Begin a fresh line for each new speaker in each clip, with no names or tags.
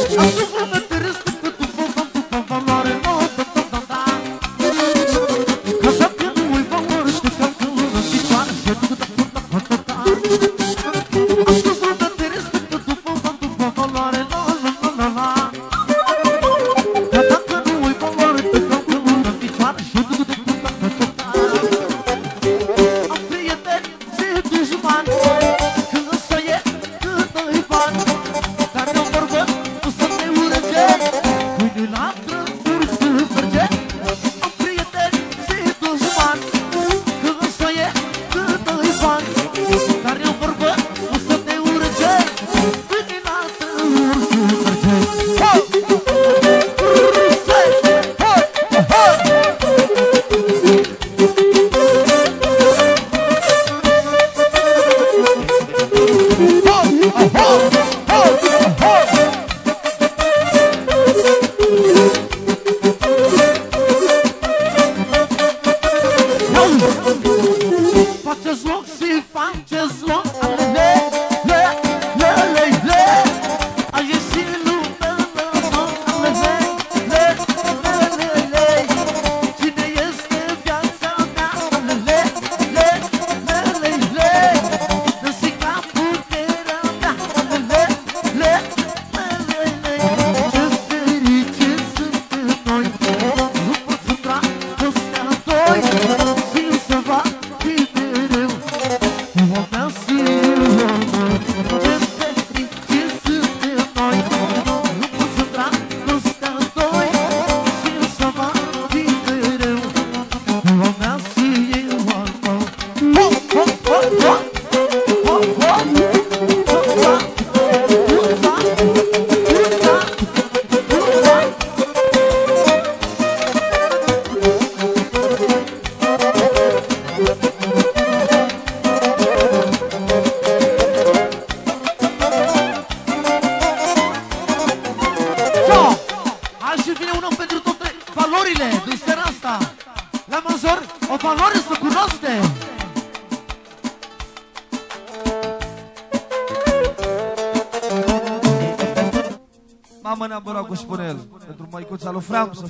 I'm just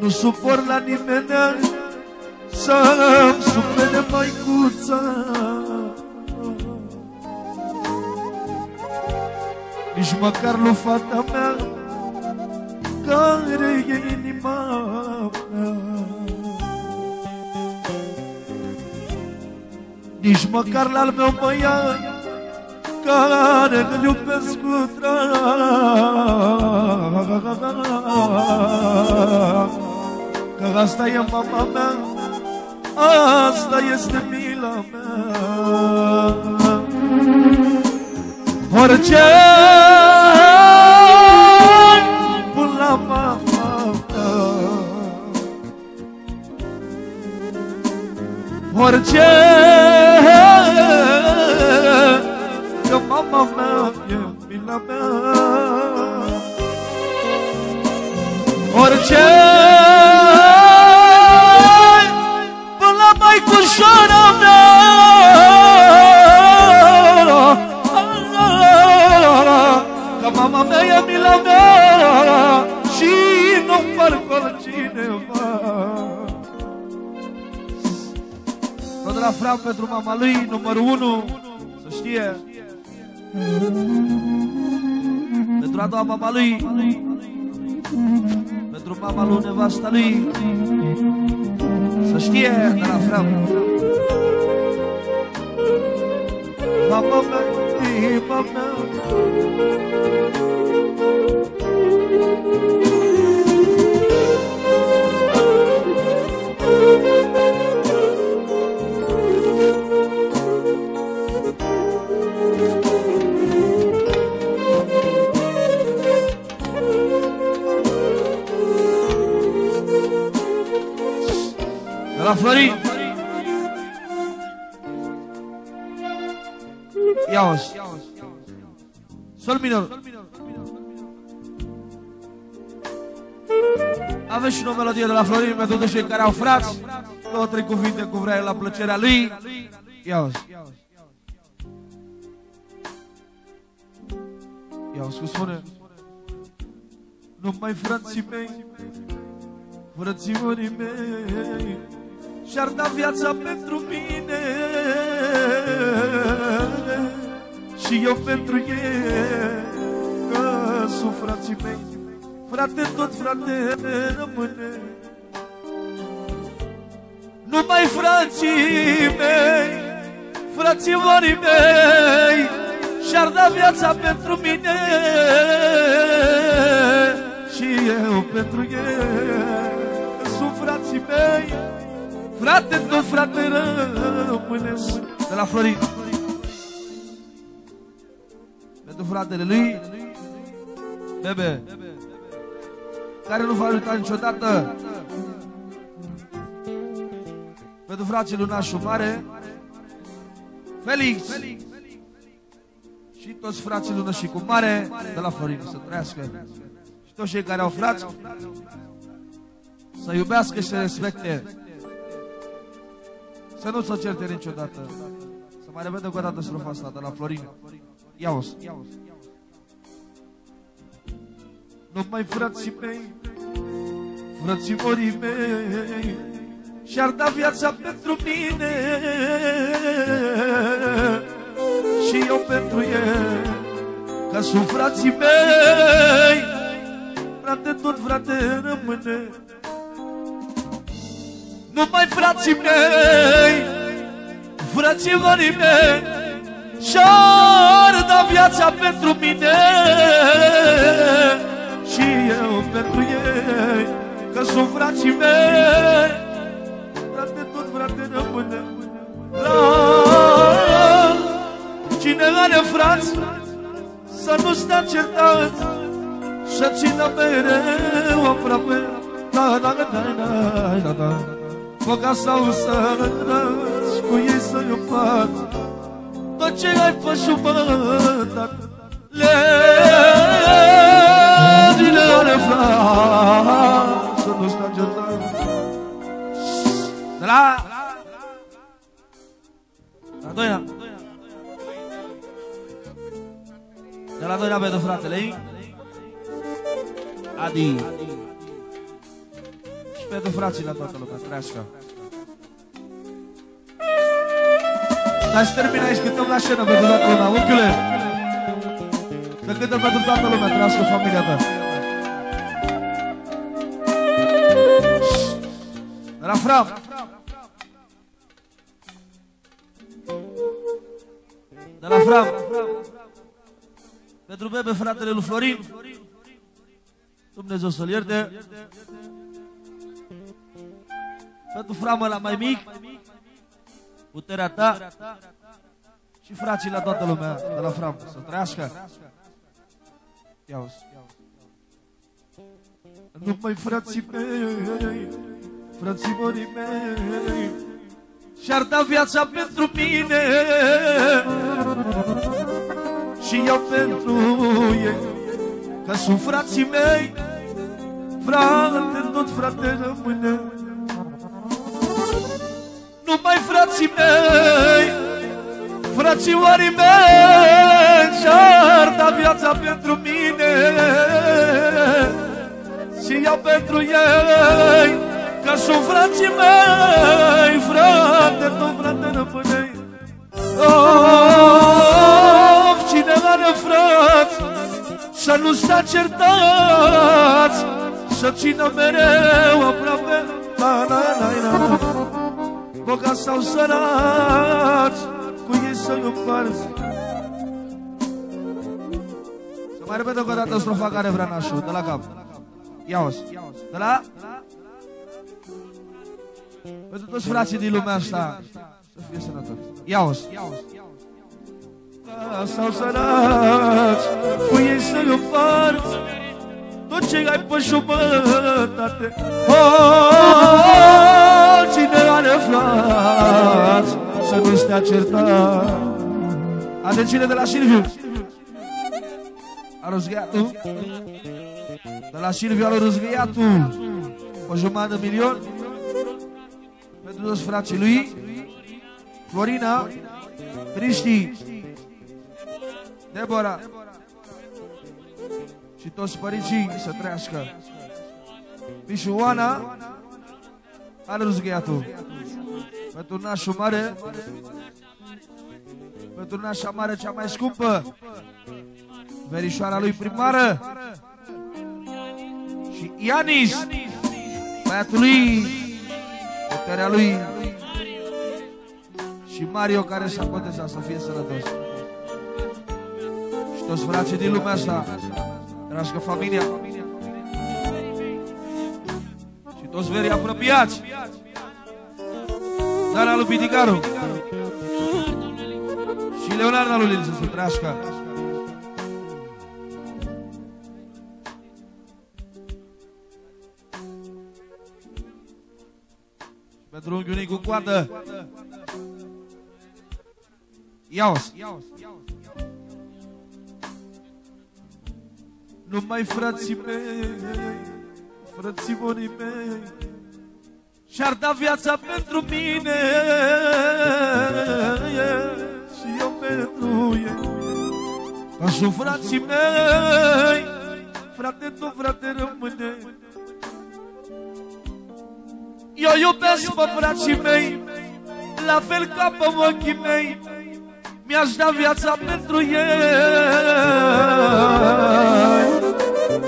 Nu suport la nimeni să-mi supere măicuța Nici măcar lui fata mea care e inima mea. Nici măcar la al meu băiat Care îl iubesc cu drag Că asta e mama mea Asta este mila mea. Orice Până la mama mea. Orice mama mea e mila mea. Orice la Fram pentru mama lui, numărul 1 Să știe. Pentru a doua mama lui. Pentru mama lui nevasta lui. Să știe. De la Fram Mama mea, mama mea la Florin. Ia-o-ți. Sol minor. Avem și o melodie de la Florin pentru toți cei care au frați. Două, trei cuvinte cu vrea la plăcerea lui. Ia-o-ți. Ia-o-ți cum spune. Numai frații mei, frățiorii mei, și-ar da viața pentru mine. Și eu pentru ei, că sunt frații mei, frate tot frate rămâne. Numai frații mei, frățiorii mei, și-ar da viața pentru mine. Și eu pentru ei Sunt frații mei Frate, tot frate rămâne De la Florin. Pentru fratele lui Bebe Care nu va uita niciodată. Pentru frații lui Nașu Mare Felix Și toți frații lui și cu Mare De la Florin să trăiască. Toți cei care au frați să iubească și să respecte. Să nu se certe niciodată. Să mai repede o dată strofa asta de la Florin. Ia-o. Nu mai frații mei, frații morii mei, și-ar da viața pentru mine și eu pentru ei, că sunt frații mei frate, tot frate rămâne Numai frații mei, frații mării mei Și-ar da viața pentru mine. Și eu pentru ei, că sunt frații mei. Frate, tot frate rămâne. La cine are frați, să nu stea certați să țină mereu aproape. Da, da, da, da, da, da Foca sau sănătăți Cu ei să iubați Tot ce ai făcut bătat Le Dine ale Să nu stai certat De la La doilea De ei Adi. Și pentru frații la toată lumea, trească. Dar și termin aici, cântăm la scenă pentru toată lumea. Unchiule, să cântăm pentru toată lumea, trească familia ta. La Fram. De la Fram. Pentru bebe fratele lui Florin. Dumnezeu să-l ierte. Pentru framă la mai mic, puterea ta și frații la toată lumea de la framă. Să trăiască. Ia -uzi. Numai frații mei, frații morii mei, și-ar da viața pentru mine și eu pentru ei. Că sunt frații mei Frate, tot frate rămâne Numai frații mei Frațioarii mei Și-ar da viața pentru mine. Și iau pentru ei Că sunt frații mei Frate, tot frate rămâne Oh, cine are frați să nu s-a certat Să țină mereu aproape. La la la la Boga sau sărați Cu ei să-i împarți Să mai repede o dată strofa care vrea nașul De la cap. Ia-o De la? Pentru toți frații din lumea asta Să fie sănătos Ia-o sau săraci Cu ei să-i împarți Tot ce ai pe jumătate oh, Cine are Să nu stea certat. Atențiune de la Silviu. A răzgăiatul De la Silviu a răzgăiatul O jumătate de milion. Pentru toți frații lui Florina Cristi Deborah și toți părinții să trăiască. Mișu Oana are răzgăiatul. Pentru nașul mare, pentru nașa mare cea mai scumpă, verișoara lui primară și Ianis, băiatul lui, puterea lui și Mario care s-a botezat să fie sănătos. Și toți frații din lumea asta Dragă familia Și toți verii apropiați Dana lui Piticaru. Și Leonardo lui Lin să se trăiască Pentru unghiul cu coadă. Ia-o-s. Numai frații mei, frățimorii mei Și-ar da viața pentru mine. Și eu pentru ei. Așa frații mei Frate, tu frate rămâne. Eu iubesc pe frații mei La fel ca pe ochii mei. Mi-aș da viața pentru ei.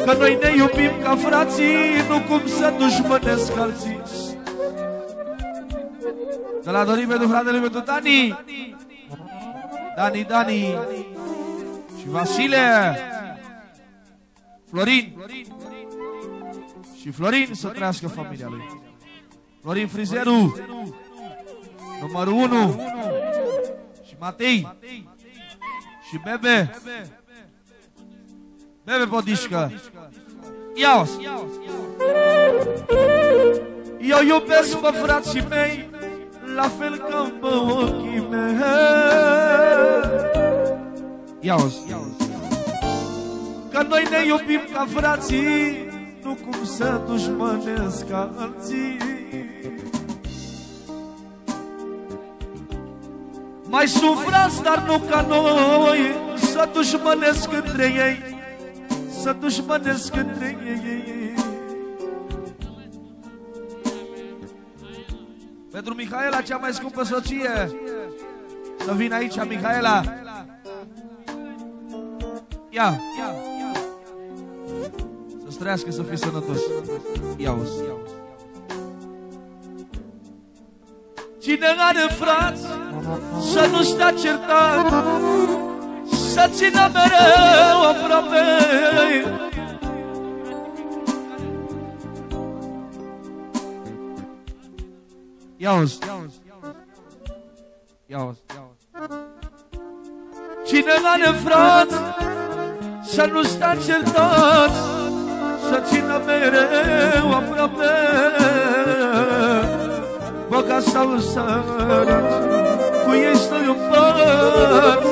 Că noi ne iubim ca frații Nu cum să dușmănesc alții De la dorim pentru fratele pentru Dani. Dani, Dani. Și Vasile. Florin. Și Florin să trăiască familia lui. Florin Frizeru. Numărul 1 Și Matei. Și Bebe. Bebe Bodișcă Ia-o Eu iubesc pe frații mei La fel ca pe ochii mei. Ia-o Că noi ne iubim ca frații Nu cum să dușmănesc ca alții. Mai sunt frați, dar nu ca noi Să dușmănesc între ei să dușmănesc între ei Pentru Mihaela, cea mai scumpă soție. Să vină aici, Mihaela. Ia. Să străiască, să fii sănătos. Ia-o Cine are frați Să nu stea certat să țină mereu aproape Ia-o-ți Ia-o-ți Cine are frați Să nu stea certat Să țină mereu aproape. Băga sau sărat Cu ei stă iubăt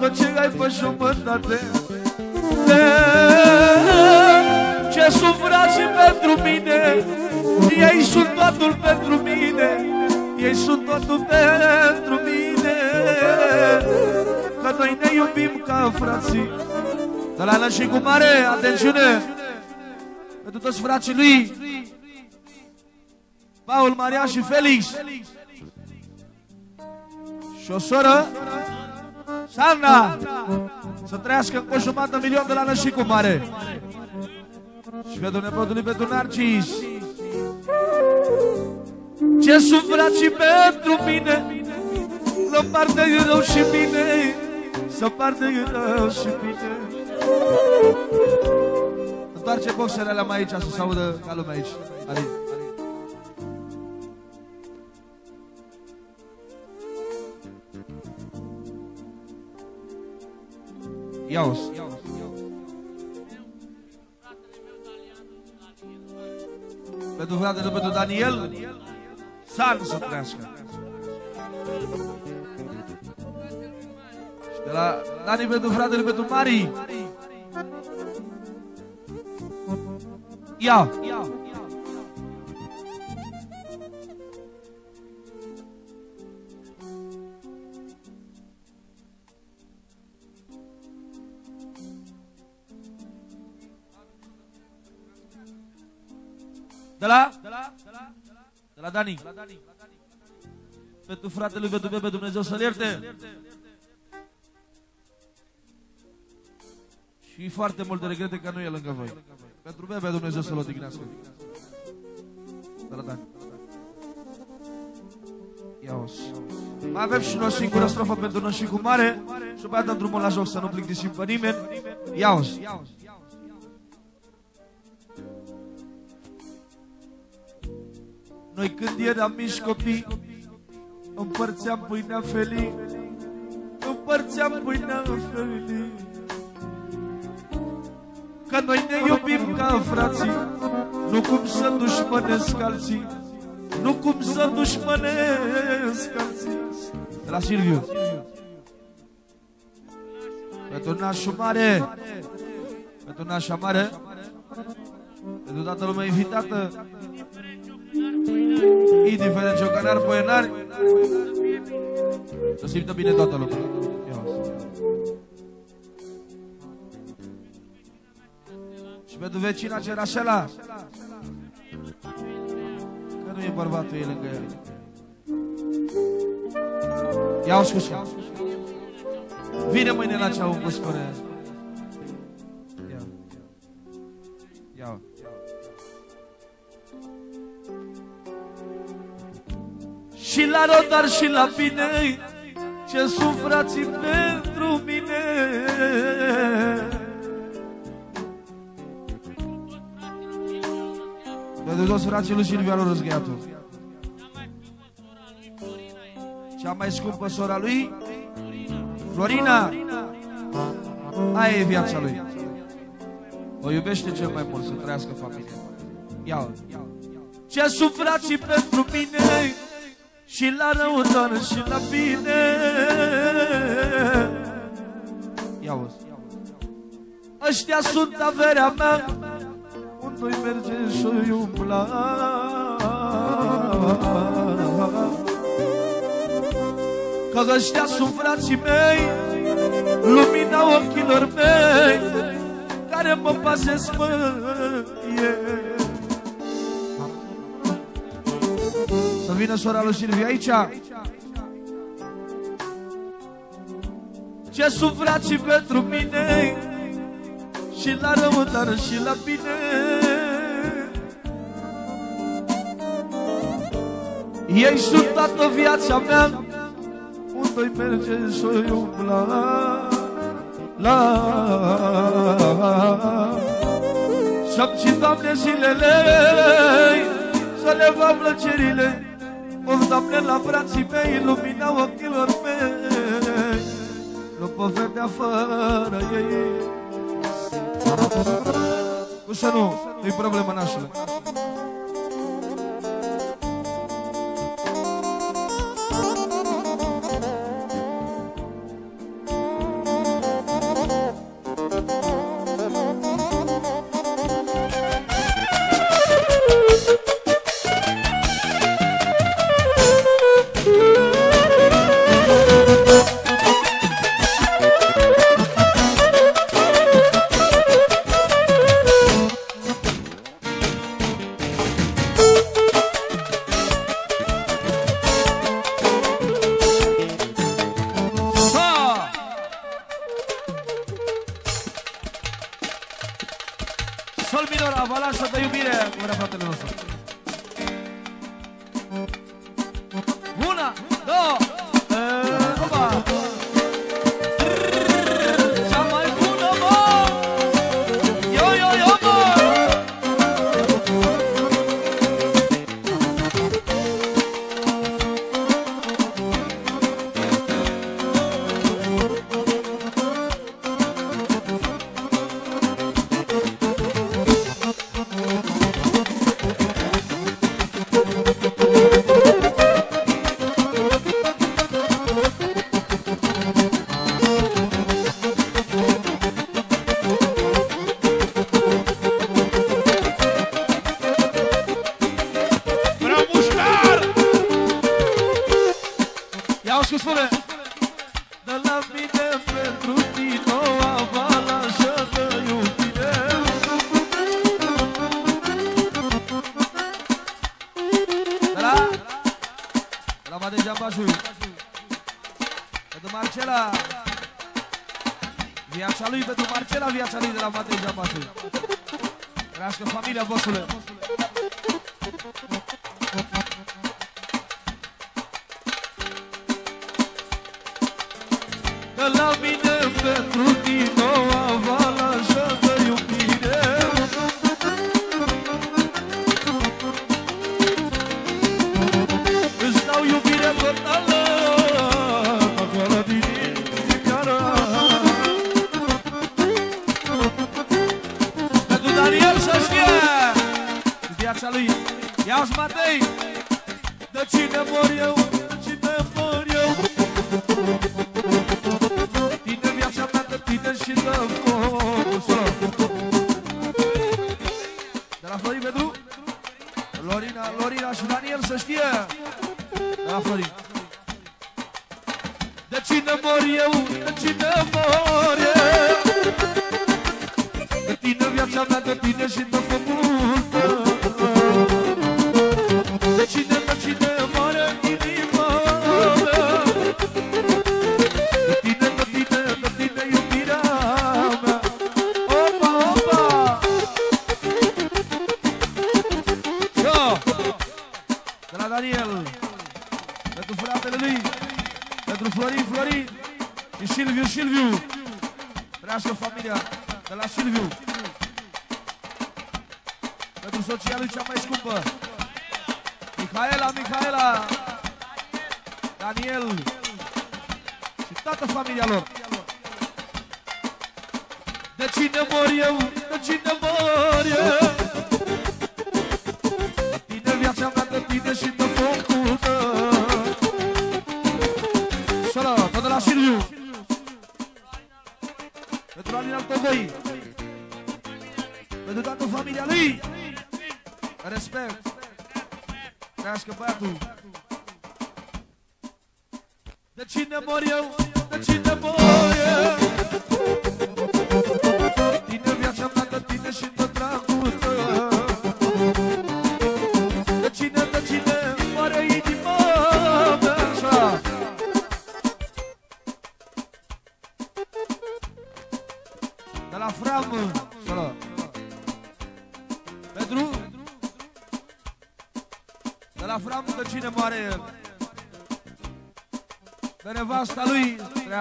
tot ce ai pe jumătate? Ce sunt frații pentru mine Ei sunt totul pentru mine Ei sunt totul pentru mine Că noi ne iubim ca frații De la și cu mare, atențiune Pentru toți frații lui Paul, Maria și Felix Și o soră Sandra, să trăiască cu o jumătate de milion de la Nășicu Mare. Și pentru nepotul pentru Narcis. Ce sunt frații pentru mine, să parte rău și bine, să parte rău și bine. Întoarce boxele alea mai aici, să se audă ca lumea aici. Alin. Ia-o. Pentru fratele pentru Daniel, San să trăiască. De la Mari. Ia! De la? De la? De la Dani. Pentru fratele lui, pentru bebe, Dumnezeu să-l ierte. Și foarte multe regrete că nu e lângă voi. Pentru bebe, Dumnezeu să-l odihnească. De la Dani. Ia -os. Mai avem și noi o singură strofă pentru noi și cu mare Și după aceea drumul la joc să nu plictisim pe nimeni Ia -os. Noi când eram mici copii Împărțeam pâinea felii Împărțeam pâinea felii. Că noi ne iubim ca frații Nu cum să dușmănesc alții Nu cum să dușmănesc alții. De la Silviu Pentru nașul mare Pentru nașa mare Pentru toată lumea invitată Indiferent ciocanari, poenari Să simtă bine toată lumea. Și pentru vecina Cerașela Că nu e bărbatul ei lângă el. Ia-o scușa Vine mâine la ceau cu spune Și la rău, dar și la bine Ce sunt frații pentru mine. Pentru toți frații lui Silvia lor răzgheatul Cea mai scumpă sora lui Florina. Aia e viața lui. O iubește cel mai mult să trăiască familia. Ia-o. Ce sunt frații pentru mine și la rău, dar și la bine. Ia -o. Ăștia sunt averea mea. Unde-i merge și-o umbla. Că ăștia sunt frații mei Lumina ochilor mei Care mă pasesc mâie Să vină sora lui Silvia aici. Ce sunt frații pentru mine Și la rău, dar și la bine. Ei sunt toată viața mea Unde-i merge să-i umbla? La Să-mi Doamne, zilele Să le va plăcerile. Of, Doamne, la brații mei Lumina ochilor mei. Nu pot vedea fără ei. Cum să nu? Nu-i problemă, nașule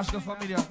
Vasco familia.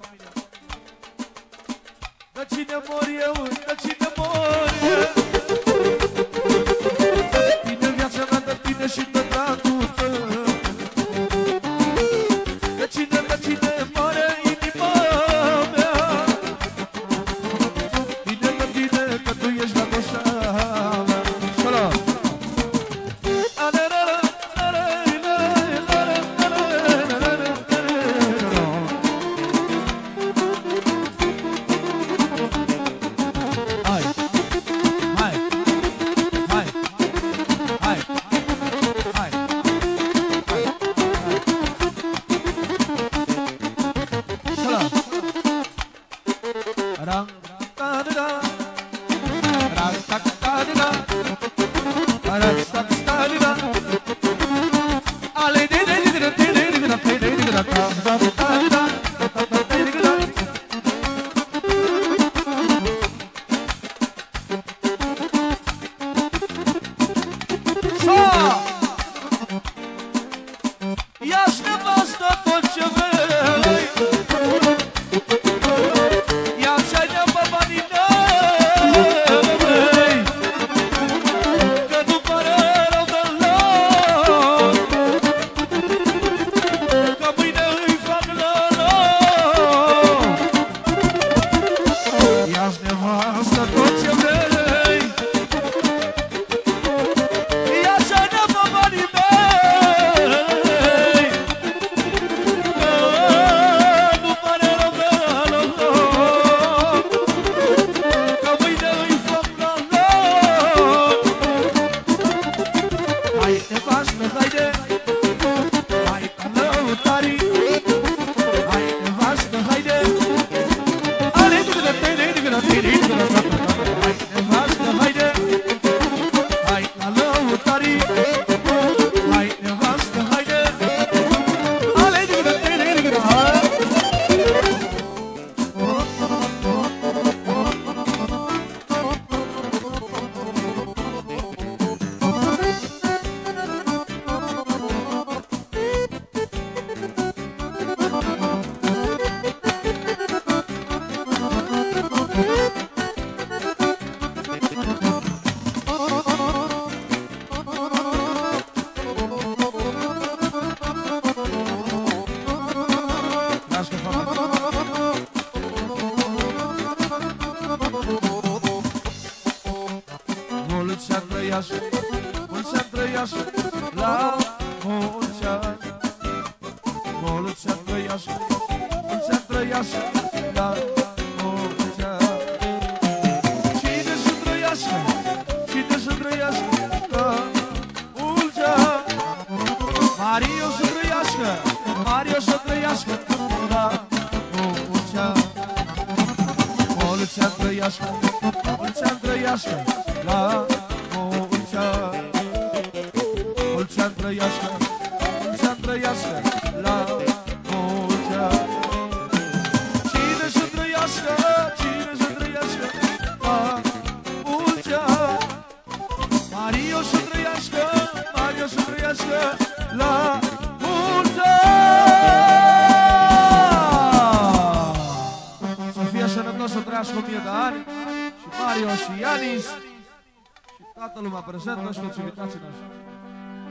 Uitați-vă, uitați-vă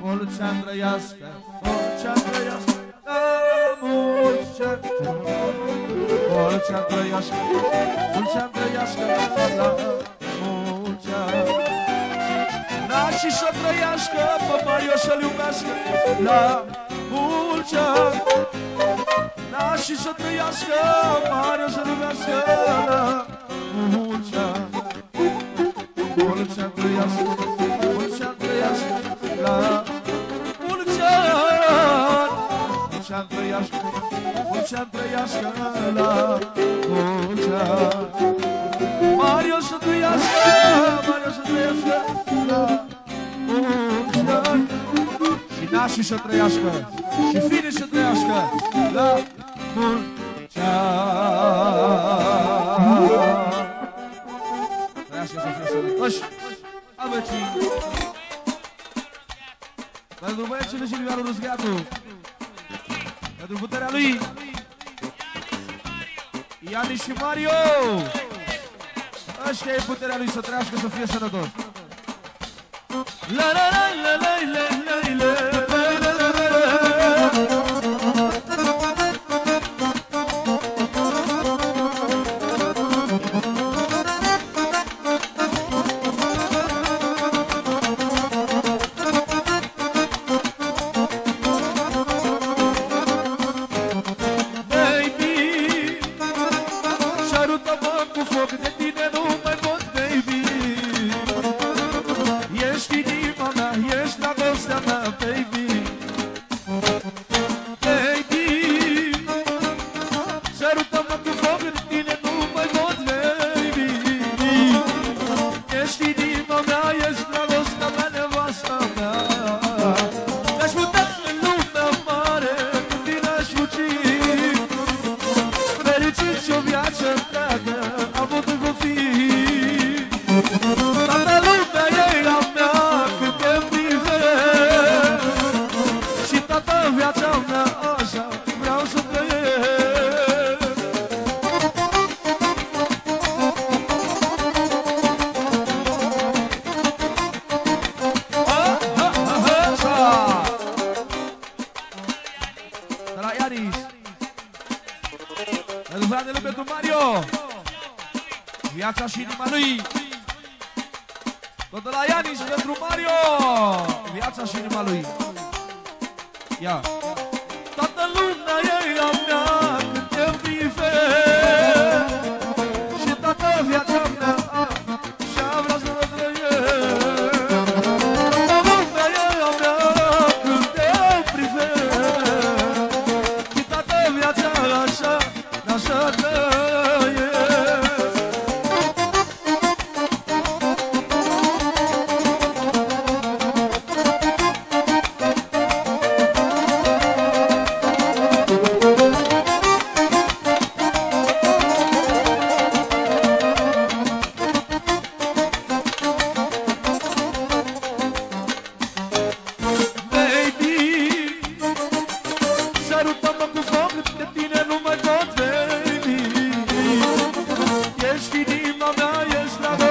Mulți ani trăiască, mulți ani trăiască Mulți ani Mulți ani trăiască, mulți ani trăiască Mulți ani Da, și să trăiască, pe Mario să-l iubească. La mulți ani Da, și să trăiască, Mario să-l iubească. La mulți ani Mulți ani trăiască trăiască la mulți ani. Mario să trăiască, Mario să trăiască la mulți ani. Și nașii să trăiască, și firii să trăiască la mulți. lui să trăiască, să fie sănătos. La, la, la! יש דינים, אמנה יש לה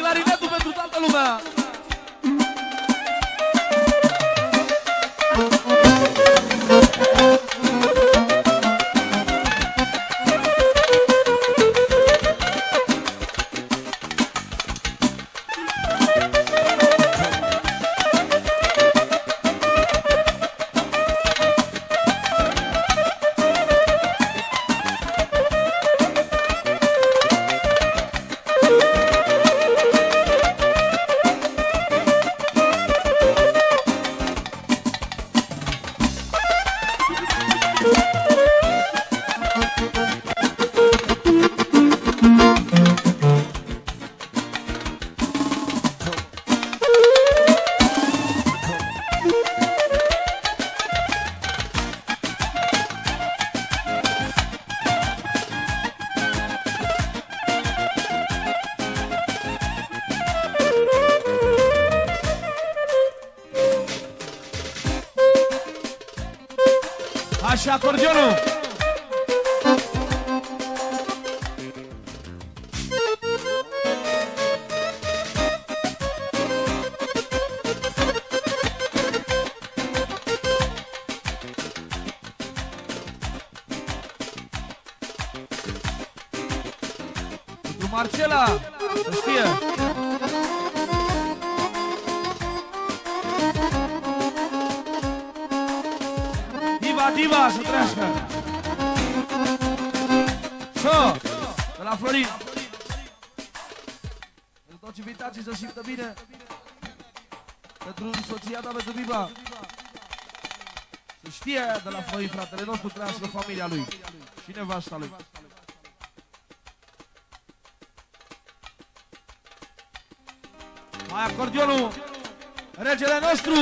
Clarita. diva. Să știe aia de la Flăi, fratele nostru, trăiască familia lui și nevasta lui. Mai acordionul, regele nostru!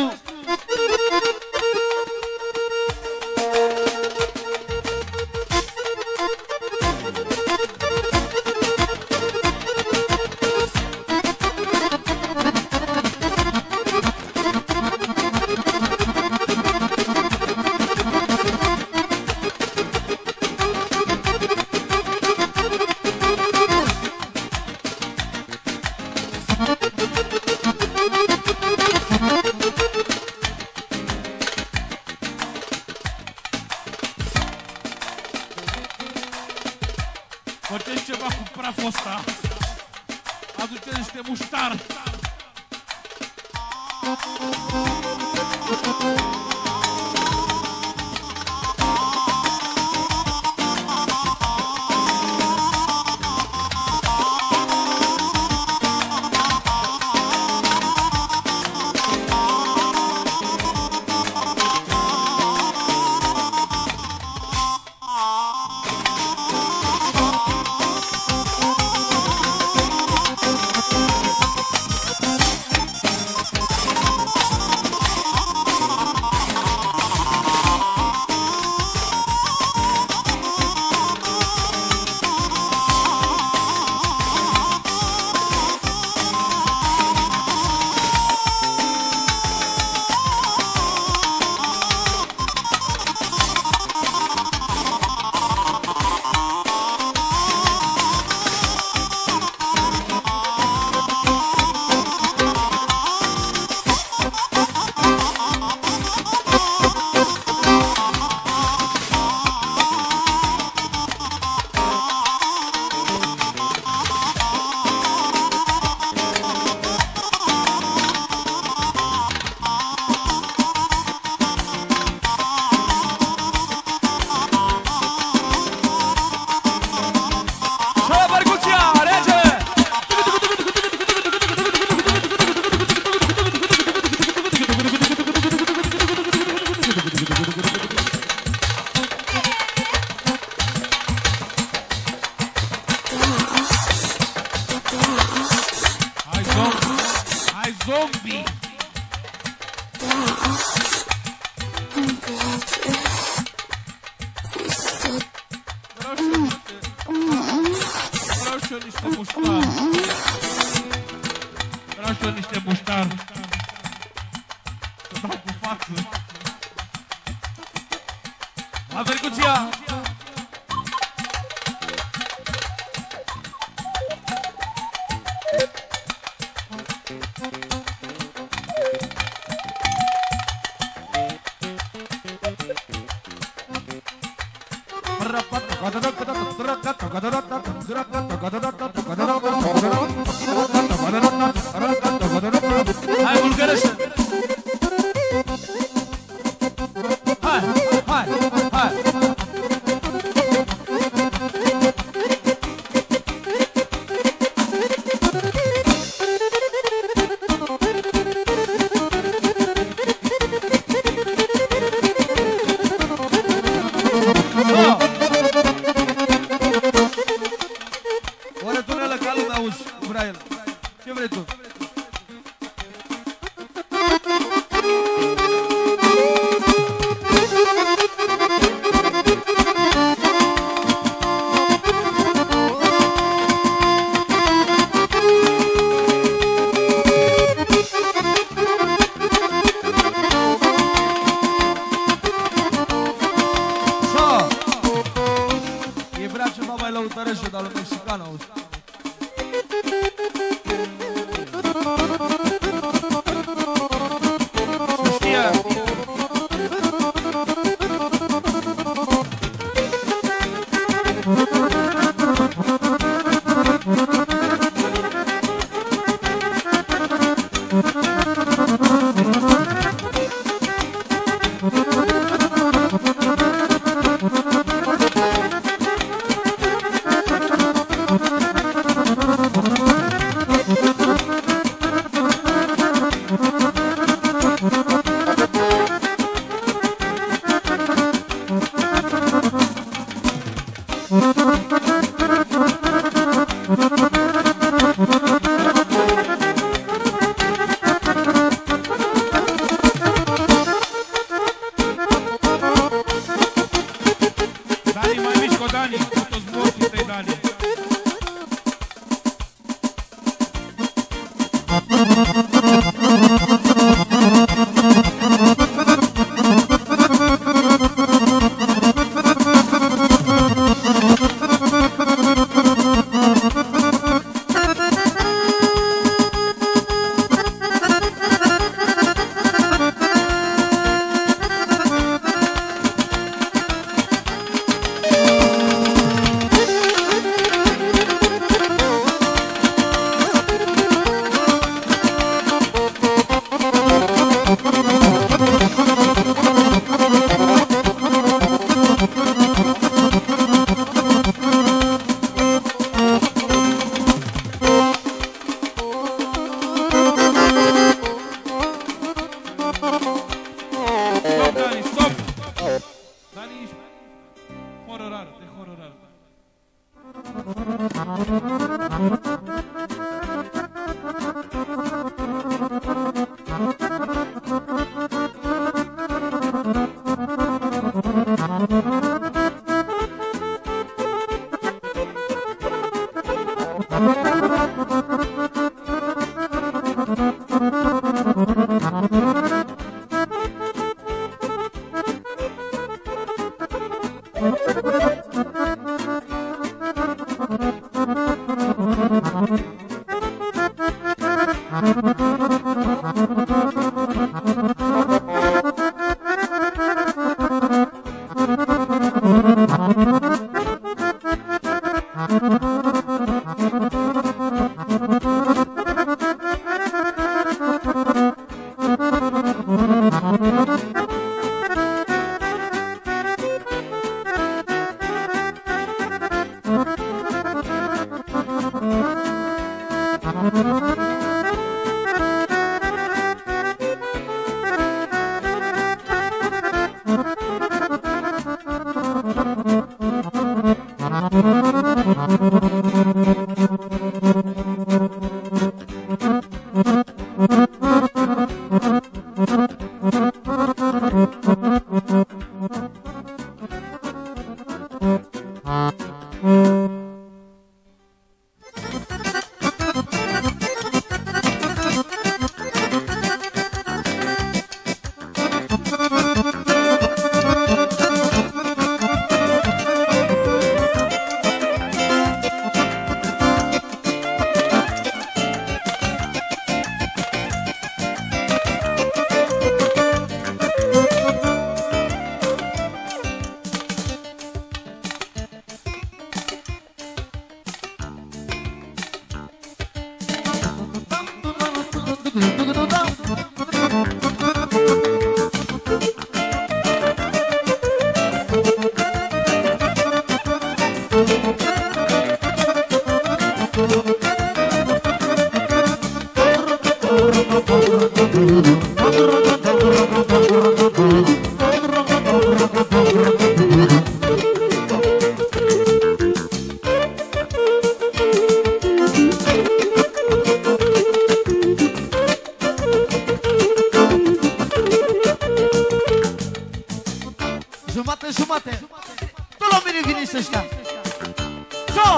છો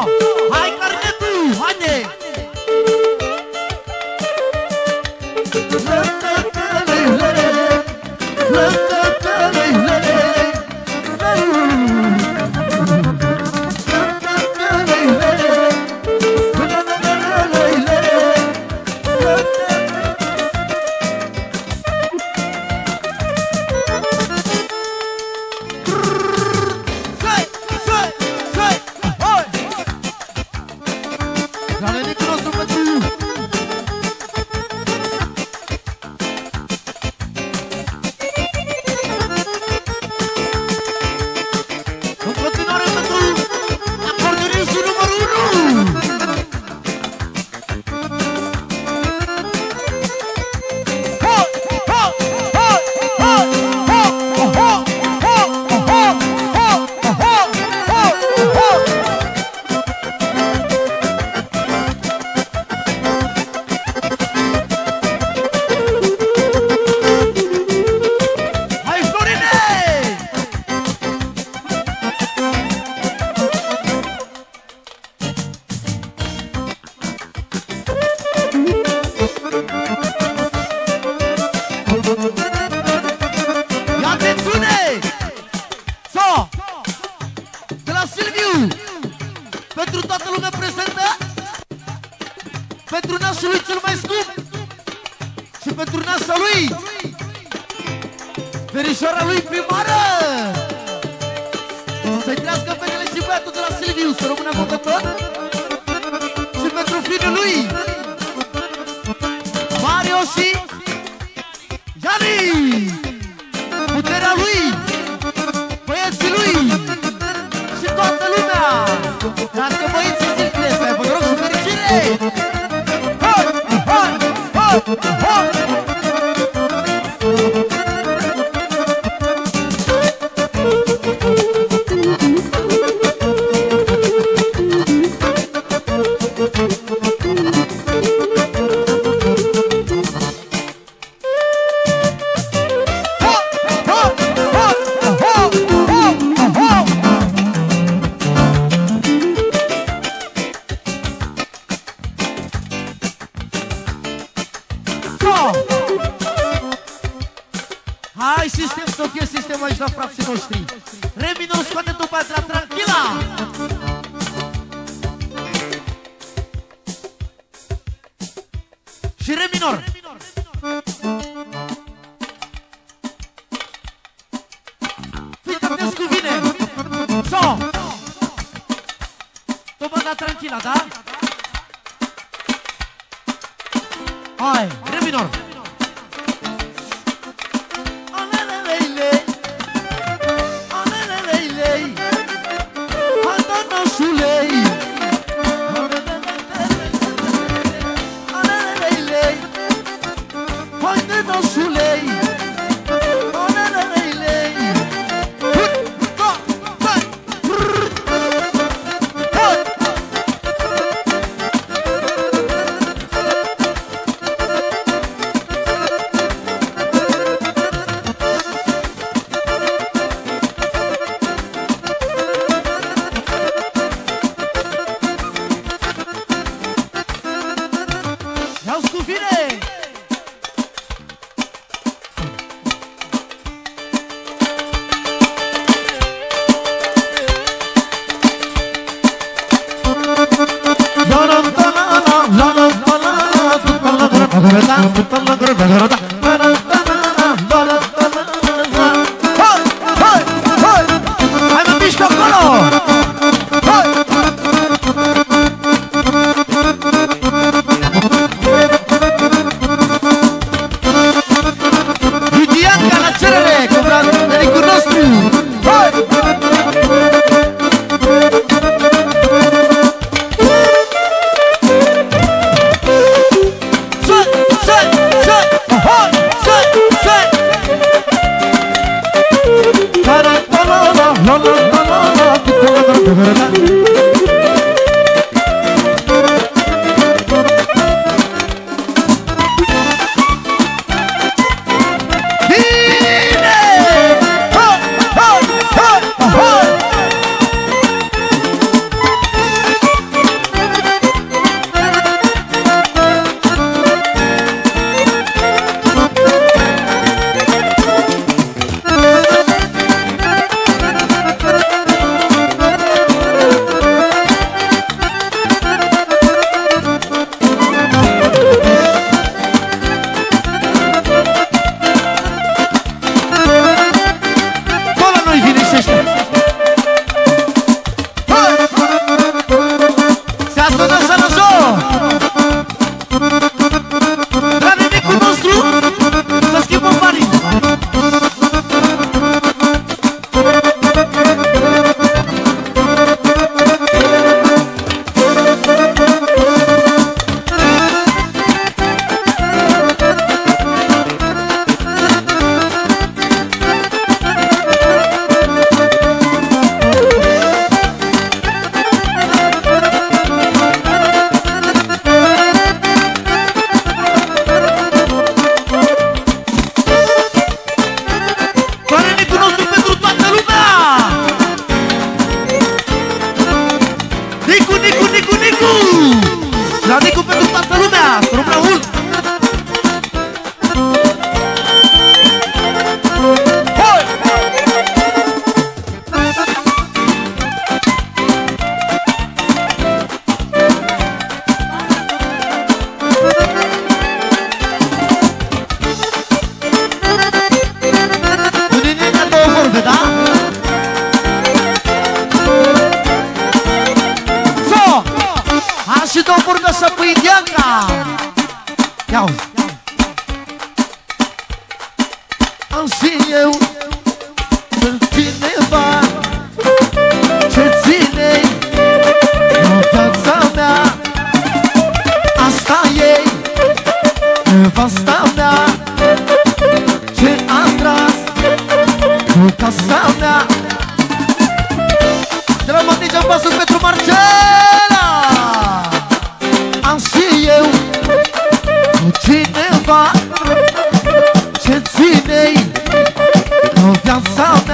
હાય Malosi Iari. Puterea lui. Băieții lui. Și toată lumea. Dar că băieții zic să aibă rog fericire. Hop, hop, hop, hop în viața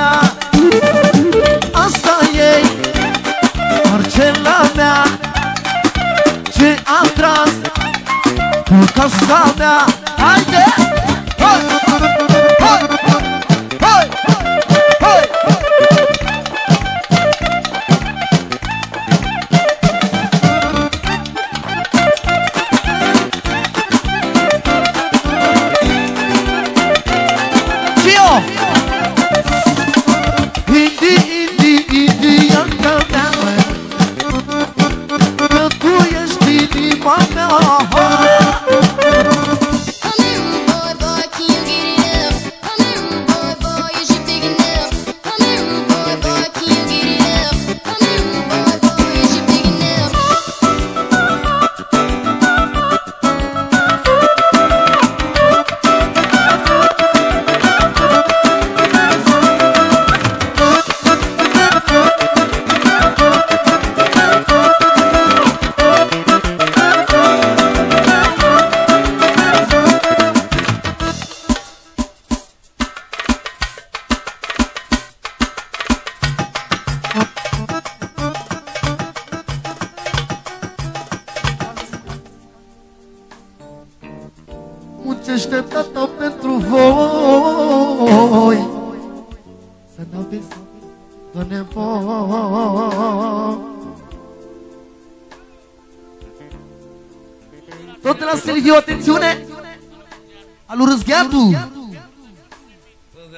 Al lui Râzgheatu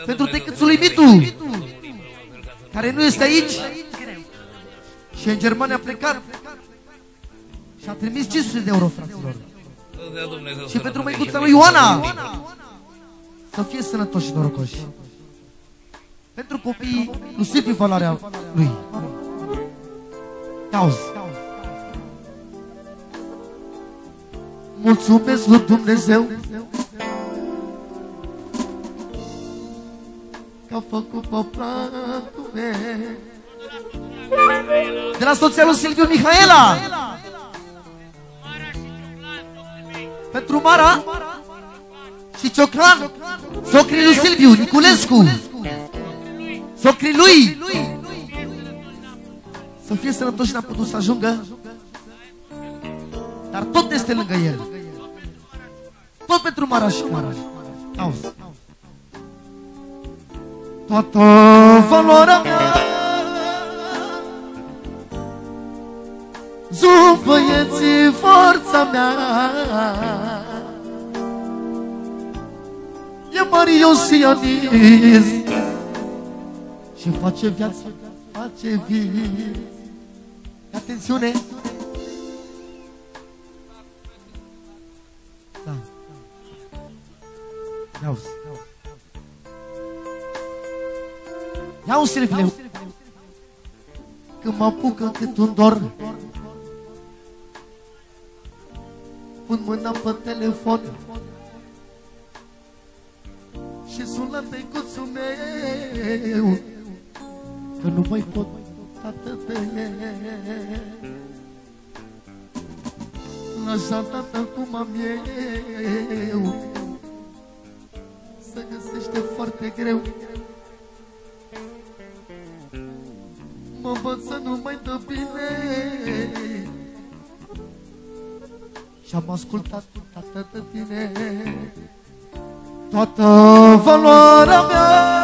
Pentru tecățului Mitu Care nu este aici Și în Germania a plecat Și a trimis 500 de euro, fraților. Și pentru măicuța lui Ioana Să fie sănătoși și norocoși. Pentru copiii Nu simți valoarea lui. Cauzi Mulțumesc lui Dumnezeu Că a făcut poplatul meu De la soția lui Silviu Mihaela. Pentru Mara și Cioclan Socrii lui Silviu Niculescu. Socrii lui. Să fie sănătoși n-a putut să ajungă Dar tot este lângă el. Tot pentru Mara și Mara. Auzi Toată valoarea mea. Zum băieții forța mea. E Marius și Ionis Și face viață, face vis Atențiune. Da. Ia uzi Ia uzi, Silvile Când mă apucă cât un dor Pun mâna pe telefon Și sun la tăicuțul meu Că nu mai pot tată de Așa tată cum am eu Se găsește foarte greu Mă văd să nu mai dă bine. Și am ascultat tată de tine Toată valoarea mea.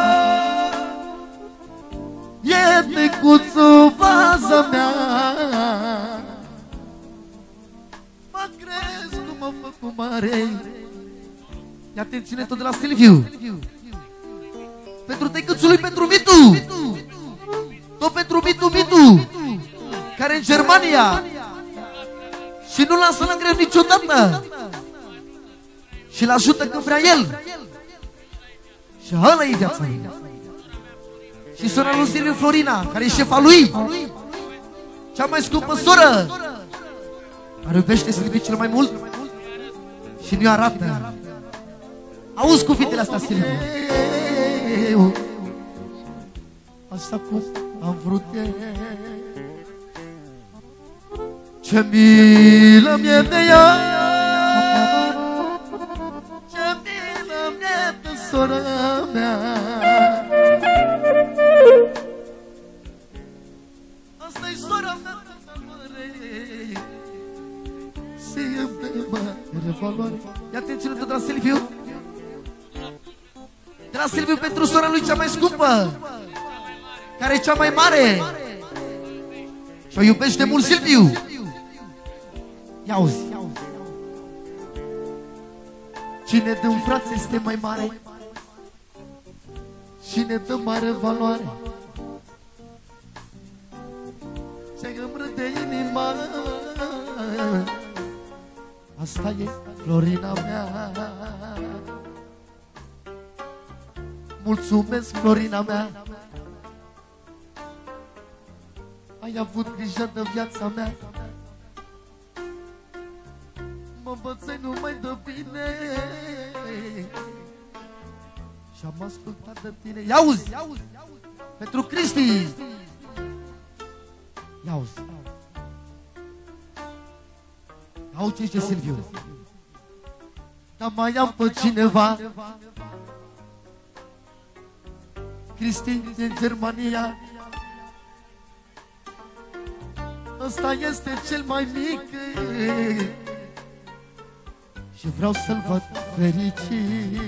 E micuțul vaza mea. Mă crezi cum mă făcut mare. Ia atențiune tot de la Silviu. Pentru tăicuțul lui pentru Mitu Tot pentru Mitu Mitu Care în Germania Și nu lasă la greu niciodată Și îl ajută când vrea el Și ăla e viața lui Și sora lui Silviu Florina Care e șefa lui Cea mai scumpă soră Care iubește Silviu cel mai mult Și nu-i arată Auzi cuvintele astea, Silviu eu Așa cum am vrut eu Ce milă mi-e de ea Ce milă mi-e de sora mea. Asta-i sora mea de valoare Se iubbe mare valoare Ia atenție tot la Silviu. De la Silviu pentru sora lui cea mai scumpă Care e cea mai mare? Și o iubește mult Silviu. Ia uzi Cine dă un frate este mai mare. Cine dă mare valoare. Se îmi de inima Asta e Florina mea. Mulțumesc, Florina mea Ai avut grijă de viața mea? Mă învățai numai de bine. Și am ascultat de tine. Ia uzi! Pentru Cristi! Ia uzi! Auzi ce zice Silviu? Dar mai am pe cineva? Cristi din Germania Ăsta este cel mai mic. Și vreau să-l văd fericit.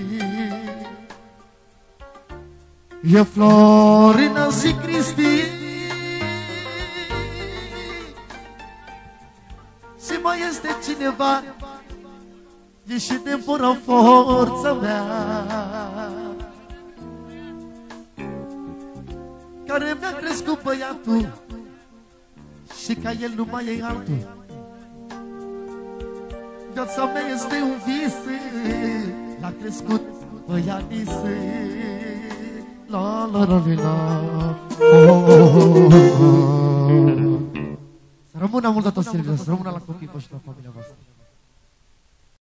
E Florina și Cristi. Și mai este cineva? E și de bună forța mea. Care mi-a crescut băiatul Și ca el nu mai e altul. Viața mea este un vis L-a crescut băiatul La la la la la. Să rămână mult tot Silviu, să rămână la copiii voștri, la familia voastră